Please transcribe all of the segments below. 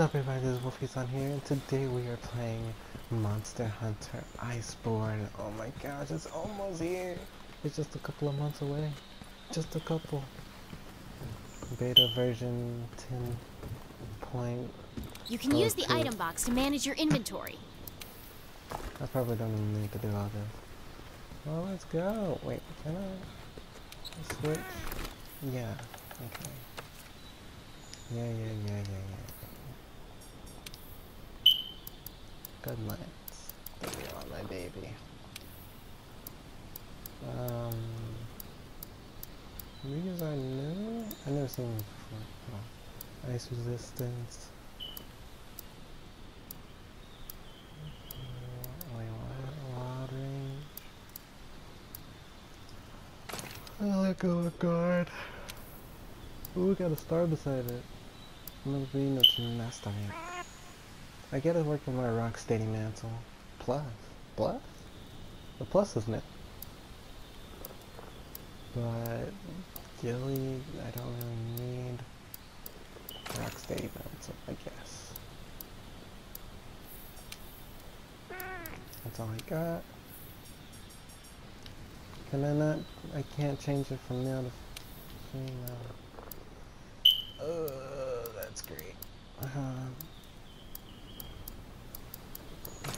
is up everybody, this is Wolfye-San here, and today we are playing Monster Hunter Iceborne. Oh my gosh, it's almost here. It's just a couple of months away. Just a couple. Beta version 10 point. You can use the oh, item box to manage your inventory. I probably don't even need to do all this. Well, let's go. Wait, can I switch? Yeah, okay. Yeah, yeah, yeah, yeah, yeah. Good. Give on my baby. Um, these I new. I never seen them before. Oh. Ice resistance. Let go of guard. Ooh, we got a star beside it. I'm gonna be on it. I get to work with my Rocksteady mantle. Plus. Plus? The plus isn't it? But Ghillie, I don't really need Rocksteady mantle, I guess. That's all I got. Can I not? I can't change it from male to female. Oh, that's great. Um,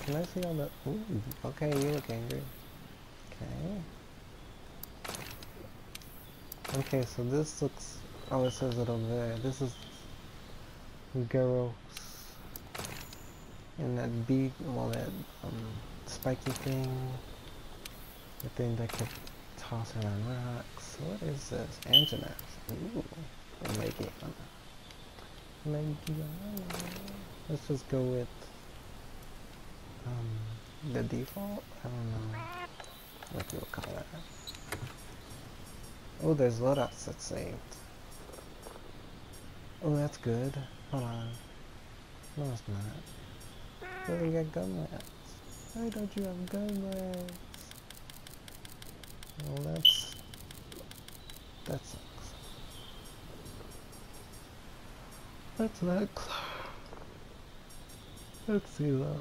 can I see all the... Ooh, okay, you look angry. Okay. Okay, so this looks... Oh, it says it over there. This is... Gyros. And that beak, well, that um, spiky thing. The thing that could toss around rocks. What is this? Anjanath. Ooh. Legiana. Legiana. Let's just go with um, the default? I don't know what you would call it. Oh, there's loadouts that's saved. Oh, that's good. Hold on. No, it's not. Oh, you got gunlets. Why don't you have gunlets? Well, that's... That sucks. That's not... Let's see though.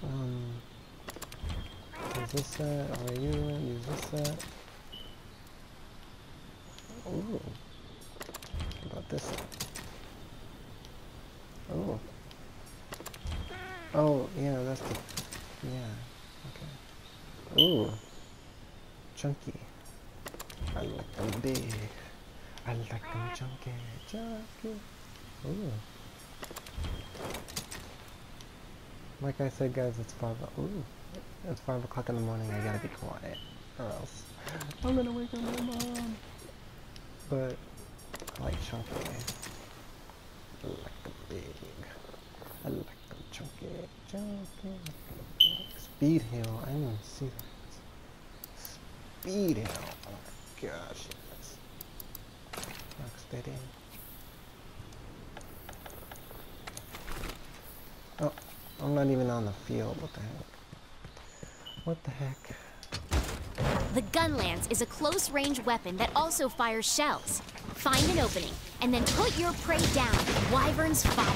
Um, use this set, are you use this set. Ooh. How about this set? Oh. Oh, yeah, that's the, yeah, okay. Ooh. Chunky. I like them big. I like them chunky, chunky. Ooh. Like I said, guys, it's five. Ooh, it's five o'clock in the morning. I gotta be quiet, or else I'm gonna wake up my mom. But I like chunky. I like the big. I like the chunky, chunky. Speed hill. I didn't see that. Speed hill. Oh my gosh, yes. Rocksteady. Oh. I'm not even on the field. What the heck? What the heck? The Gunlance is a close-range weapon that also fires shells. Find an opening, and then put your prey down. Wyvern's fire.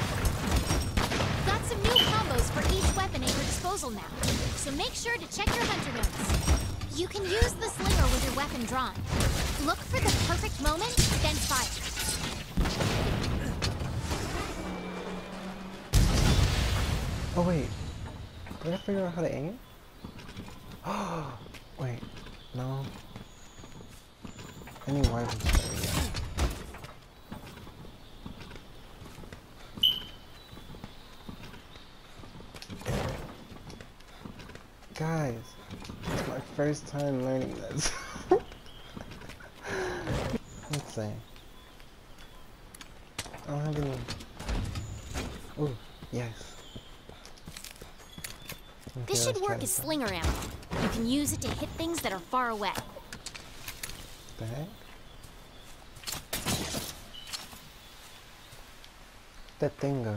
Got some new combos for each weapon at your disposal now, so make sure to check your hunter notes. You can use the slinger with your weapon drawn. Look for the perfect moment, then fire. Oh wait, did I figure out how to aim? Oh, wait, no. Need wyverns there, Guys, it's my first time learning this. Let's see. I don't have any... Oh, yes. As slinger ammo. You can use it to hit things that are far away. The heck? That thing go?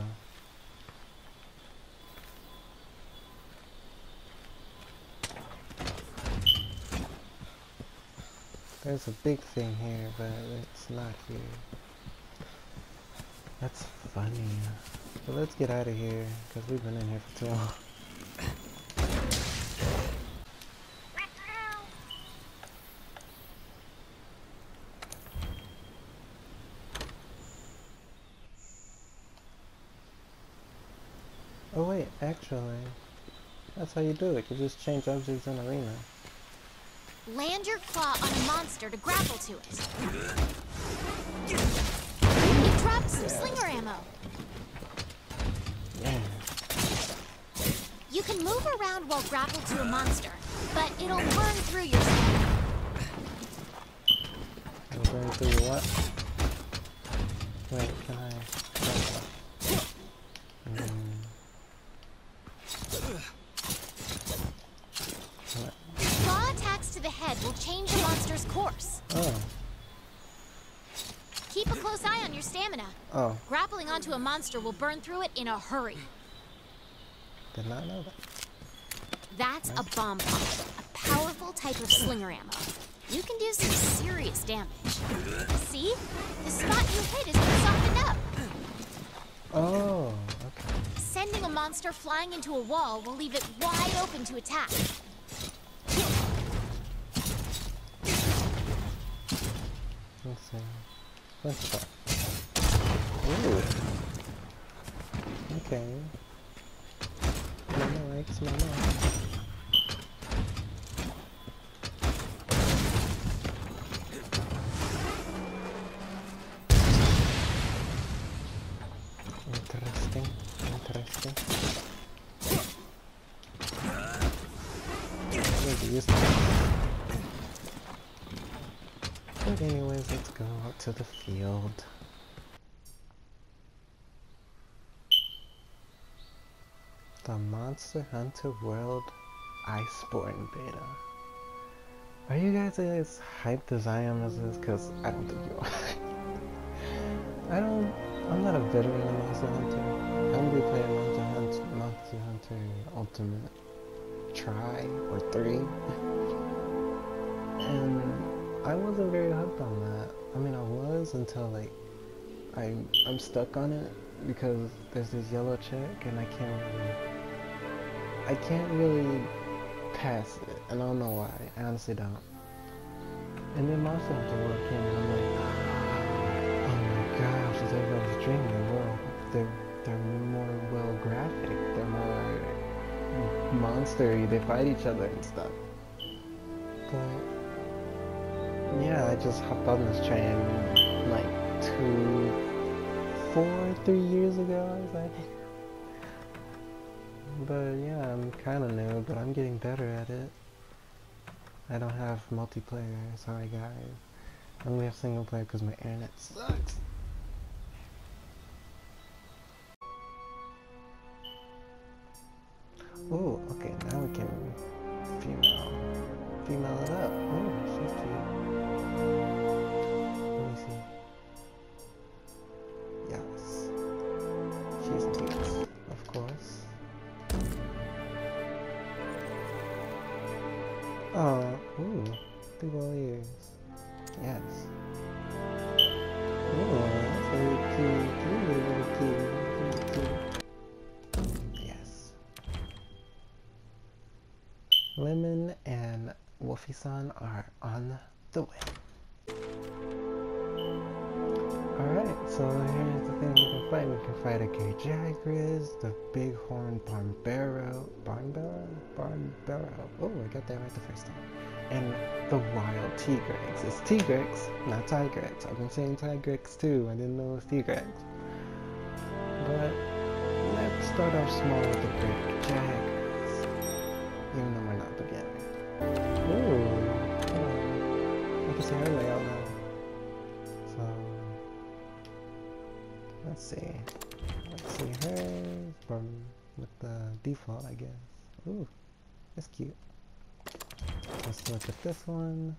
There's a big thing here, but it's not here. That's funny. But let's get out of here, because we've been in here for too long. Oh wait, actually, that's how you do it. You just change objects in arena. Land your claw on a monster to grapple to it. You dropped some slinger ammo. Yeah. You can move around while grappled to a monster, but it'll burn through your. I'm going through what? Wait, can I? Oh, Grappling onto a monster will burn through it in a hurry. did not know that. That's a bomb a powerful type of slinger ammo. You can do some serious damage. See? The spot you hit has been softened up. Oh, okay. Sending a monster flying into a wall will leave it wide open to attack. Let's see. Let's try. Ooh. Okay. Mama likes mama. Interesting. Interesting. Maybe useful. But anyways, let's go out to the field. The Monster Hunter World Iceborne Beta. Are you guys as hyped as I am as this? Cause I don't think you are. I don't, I'm not a veteran in Monster Hunter. I only played Monster Hunter, Monster Hunter Ultimate Tri or 3. and I wasn't very hyped on that. I mean, I was until like I I'm stuck on it because there's this yellow check and I can't really I can't really pass it, and I don't know why. I honestly don't. And then Monster Hunter World came and I'm like, oh my gosh, it's everybody's dream. They're more they're they're more well graphic. They're more monstery. They fight each other and stuff. But yeah, I just hopped on this train like two, four, three years ago, I think. But yeah, I'm kind of new, but I'm getting better at it. I don't have multiplayer, sorry guys. I only have single player because my internet sucks. Oh, okay, now we can female, female it up. And Wolfie-san are on the way. Alright, so here's the thing we can fight. We can fight a Gajagris, the Bighorn Barbaro, Banbaro? Banbaro. Oh, I got that right the first time. And the Wild Tigrex. It's Tigrex, not Tigrex. I've been saying Tigrex too. I didn't know it was Tigrex. But let's start off small with the Great Gajagris. Layout now. So let's see. Let's see hers from with the default, I guess. Ooh, that's cute. Let's look at this one.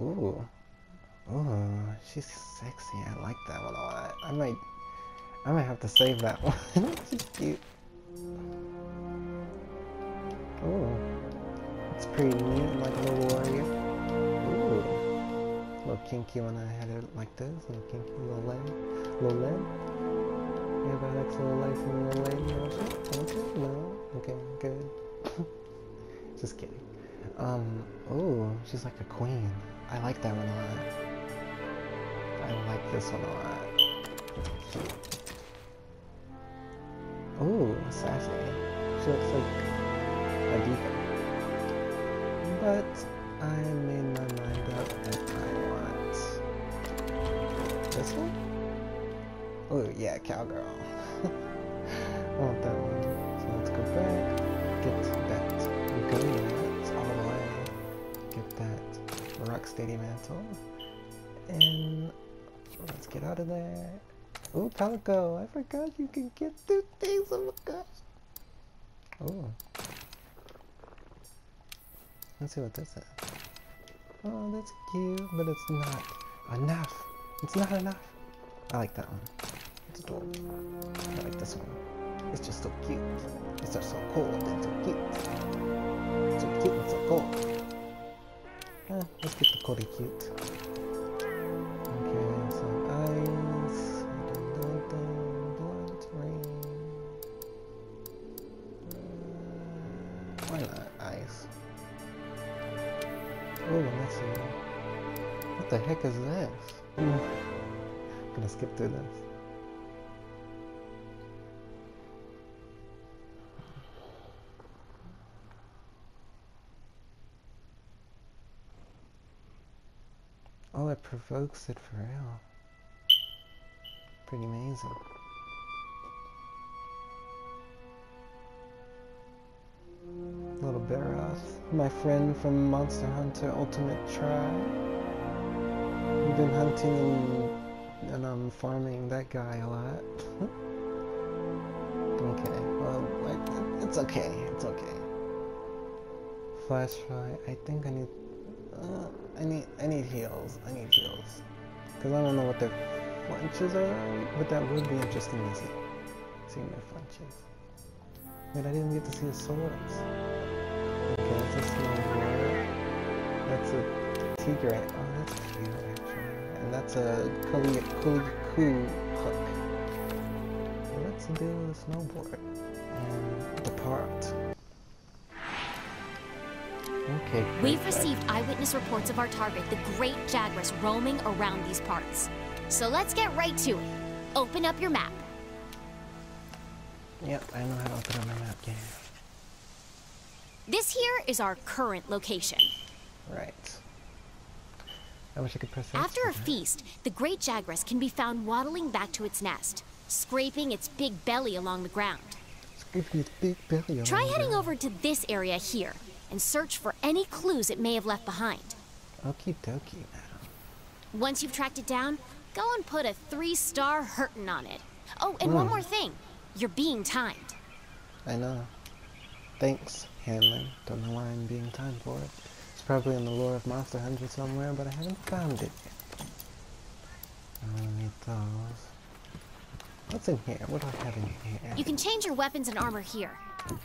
Ooh, ooh, she's sexy. I like that one a lot. I might, I might have to save that one. she's cute. Ooh, it's pretty neat, like a little warrior. Ooh, a little kinky when I had it like this. A little kinky, little leg, little leg. Have an excellent life from your lady, also? Okay, no? Okay, good. Just kidding. Um, oh, she's like a queen. I like that one a lot. I like this one a lot. Oh, sassy. She looks like a diva. But I made my mind up and I want this one? Oh yeah, cowgirl. I want that one. So let's go back, get that Goliath all the way, get that Rocksteady mantle, and let's get out of there. Oh, Palico, I forgot you can get two things, oh my gosh. Oh. Let's see what this is. Oh, that's cute, but it's not enough. It's not enough. I like that one. It's adorable. I like this one. It's just so cute. It's just so cold and so cute. So cute and so cold. Eh, let's get the Cody cute. Okay, so eyes. Uh, why not eyes? Oh, let's see. What the heck is this? Ooh. Gonna skip through this. Oh, it provokes it for real. Pretty amazing. A little Barroth, my friend from Monster Hunter Ultimate Tribe. We've been hunting and, and um, farming that guy a lot. okay, well, it's okay, it's okay. Flashlight, I think I need, uh, I need, I need heals, I need heals. Because I don't know what their flinches are, but that would be interesting to see. Seeing their flinches. Wait, I didn't get to see the swords. That's a snowboard. That's a tigre. Oh, that's cute, actually. And that's a Kuli Kuliku hook. Let's do the snowboard. And depart. Okay. We've received eyewitness reports of our target, the Great Jagras, roaming around these parts. So let's get right to it. Open up your map. Yep, I know how to open up my map game. This here is our current location. Right. I wish I could press After a feast, the Great Jagras can be found waddling back to its nest, scraping its big belly along the ground. Scraping its big belly Try heading over to this area here and search for any clues it may have left behind. Okie dokie, madam. Once you've tracked it down, go and put a three star hurtin' on it. Oh, and one Hmm. more thing you're being timed. I know. Thanks, Handler. Don't know why I'm being timed for it. It's probably in the lore of Monster Hunter somewhere, but I haven't found it yet. I don't need those. What's in here? What do I have in here? You can change your weapons and armor here.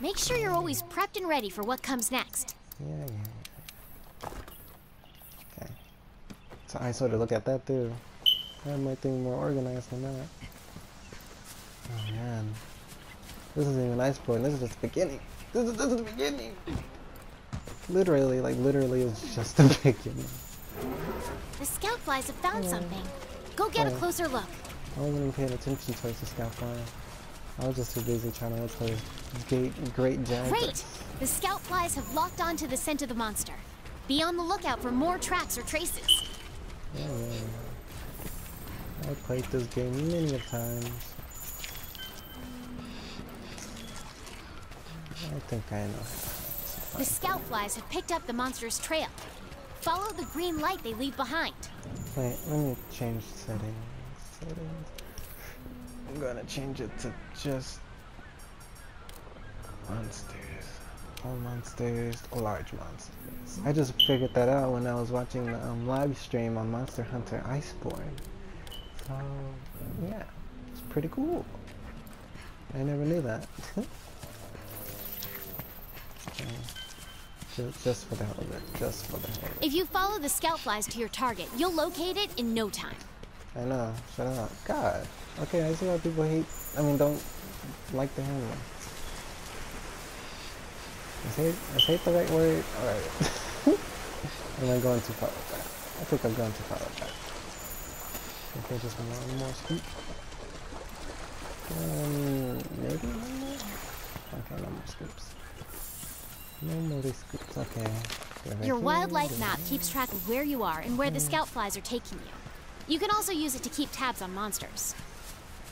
Make sure you're always prepped and ready for what comes next. Yeah, yeah, yeah. Okay. So I sort of look at that too. I have my thing more organized than that. Oh man. This isn't even Iceborne, this is just the beginning. This is, this is the beginning! Literally, like literally it's just the beginning. The scout flies have found something. Go get a Oh. closer look. I wasn't even paying attention towards the scout fly. I was just too busy trying to look for great, great jag. Great! The scout flies have locked onto the scent of the monster. Be on the lookout for more tracks or traces. Yeah. I played this game many a times. I think I know. The scout flies have picked up the monster's trail. Follow the green light they leave behind. Wait, let me change settings. Settings. I'm gonna change it to just monsters. All monsters, large monsters. I just figured that out when I was watching the um, live stream on Monster Hunter Iceborne. So, yeah, it's pretty cool. I never knew that. Just, just for the hell of it. Just for the hell of it. If you follow the scout flies to your target, you'll locate it in no time. I know. Shut up. God. Okay, I see why people hate. I mean, don't like the hammer. Is hate, is hate the right word? Alright. Am I going too far with that? I think I'm going too far with that. Okay, just one more scoop. Um, maybe one more? Okay, no more scoops. No more scoops, okay. Your wildlife map keeps track of where you are and where the scout flies are taking you. You can also use it to keep tabs on monsters.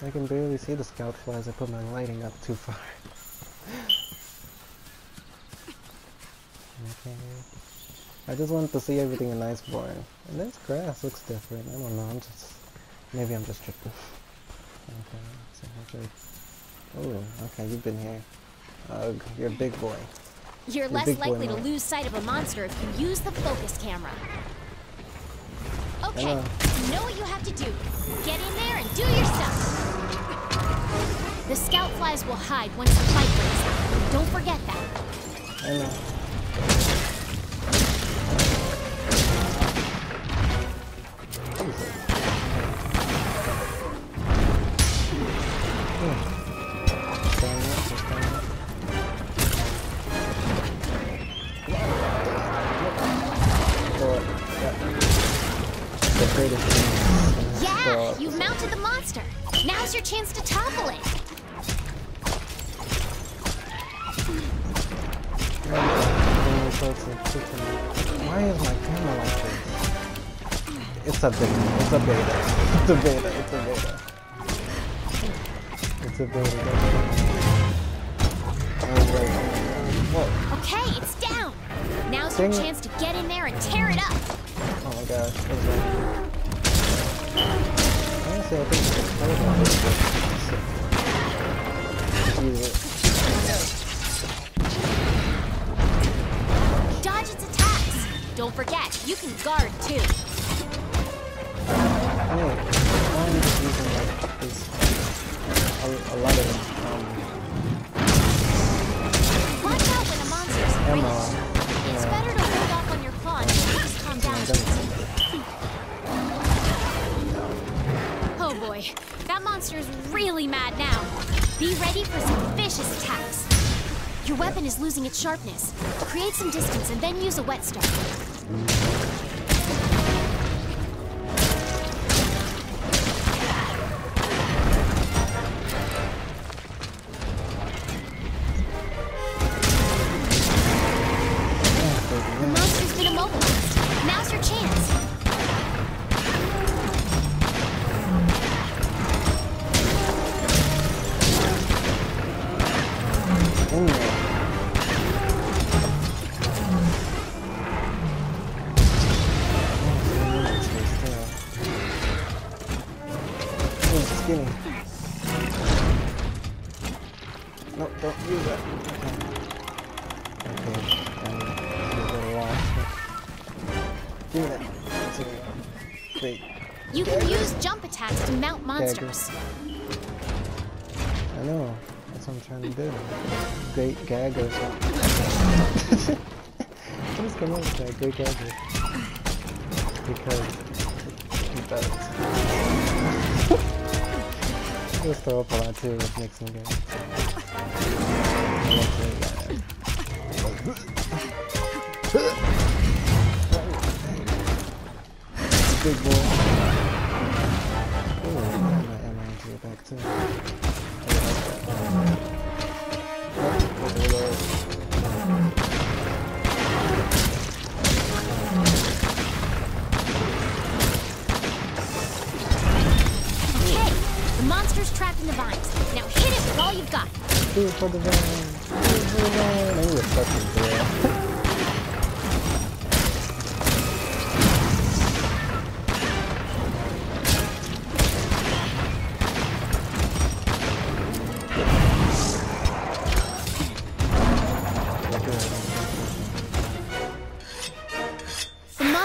I can barely see the scout flies. I put my lighting up too far. okay. I just wanted to see everything in Iceborne. And this grass looks different. I don't know. I'm just... Maybe I'm just tripping. okay, so Oh, okay, you've been here. Ugh, you're a big boy. You're, less likely to lose sight of a monster if you use the focus camera. Okay, know. you know what you have to do. Get in there and do your stuff. The scout flies will hide once the fight breaks out. Don't forget that. The thing. Yeah, So- you've mounted the monster. Now's your chance to topple it. Why is my camera like this? It's a beta. It's a beta. It's a beta. It's a beta. It's a beta. Oh wait. Whoa. Okay, it's down. Now's Dang your chance to get in there and tear it up. Oh my gosh. Dodge its attacks. Don't forget, you can guard too. Like a, a lot of um Watch out when a monster's ammo. Boy, that monster is really mad now. Be ready for some vicious attacks. Your weapon is losing its sharpness. Create some distance and then use a whetstone. I know. That's what I'm trying to do. Great gag or something. Just come up with that great gag. Because it does. Just throw up a lot too with mixing games.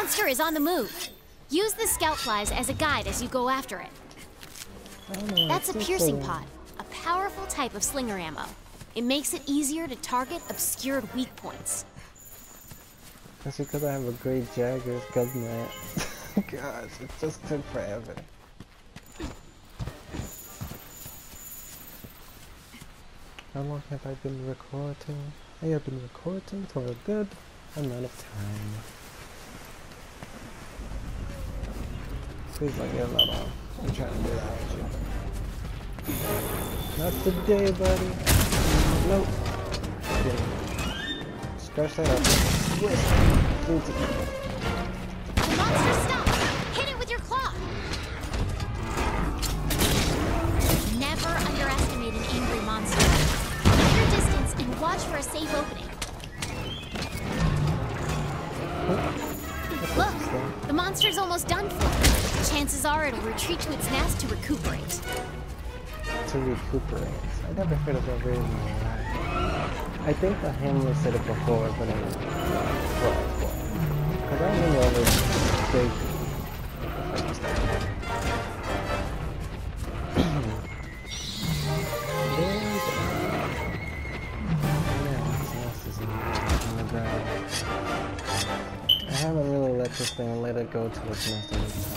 monster is on the move. Use the scout flies as a guide as you go after it. That's a piercing pod, a powerful type of slinger ammo. It makes it easier to target obscured weak points. That's because I have a great Jagras gunlet. Gosh, it just took forever. How long have I been recording? I have been recording for a good amount of time. Please don't get a lot off. I'm trying to do that with you. Not today, buddy. Nope. Kidding. Scratch that up. Yes. Into The monster stopped! Hit it with your claw! Never underestimate an angry monster. Keep your distance and watch for a safe opening. Look, the monster's almost done for. Chances are it'll retreat to its nest to recuperate. to recuperate. I never heard of that word in my life. I think the Hamlet said it before, but I well, because I remember all those big. I haven't really let this thing let it go to its nest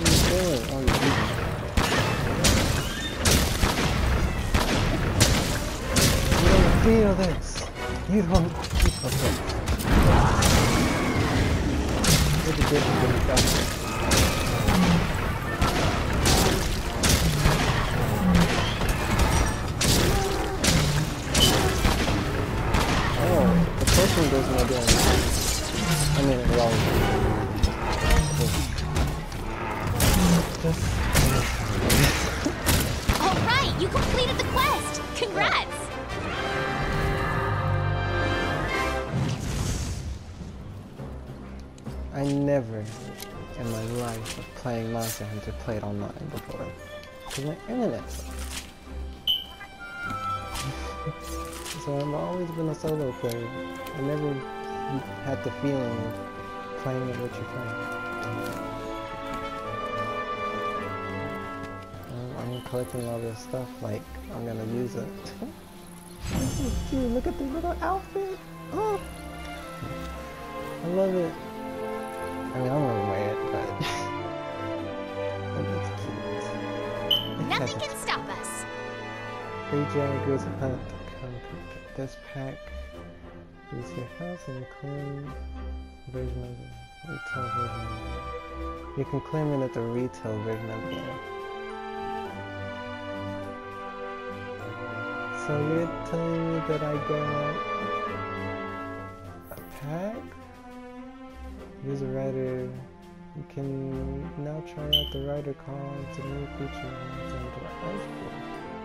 you doing? Oh, you're You don't feel this. You don't feel this. Look at this when you got. Oh, the person does no damage. I mean, well, Alright, you completed the quest! Congrats! I never in my life of playing Monster Hunter played online before. Because my internet so I've always been a solo player. I never had the feeling of playing it with your friends. Collecting all this stuff like I'm gonna use it. this is cute. Look at the little outfit. Oh, I love it. I mean, I'm gonna wear it, but it looks cute. Nothing can stop us. Free Jaggers Hunt. Come get this pack. Use your house and claim version of the retail version. You can claim it at the retail version of the game. So you're telling me that I got a pack? Use a rider. You can now try out the rider call. It's a new feature. It's on the iceberg.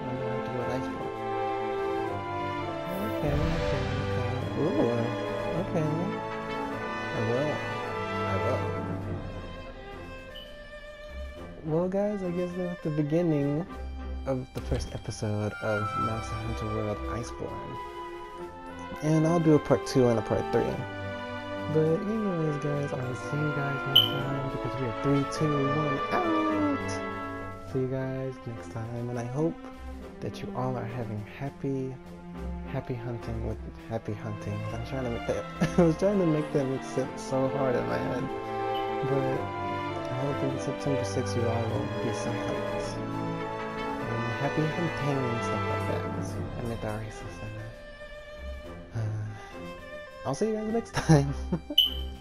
I know how to do an iceberg. Okay, okay, okay. Ooh, okay. I will. I will. Well, guys, I guess that's the beginning of the first episode of Monster Hunter World Iceborne. And I'll do a part two and a part three. But anyways, guys, I'll see you guys next time because we are three, two, one, out. See you guys next time, and I hope that you all are having happy, happy hunting with happy hunting. I'm trying to make that. I was trying to make that make sense so hard in my head, but I hope on September 6th you all will be so hyped. And happy hunting and stuff like that. I meant that racist. I know. Uh, I'll see you guys next time.